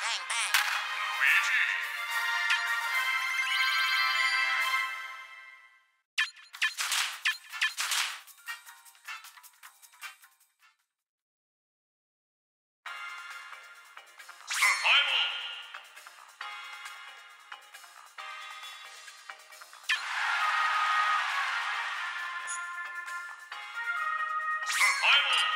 Bang, bang. Luigi. Survival. Survival.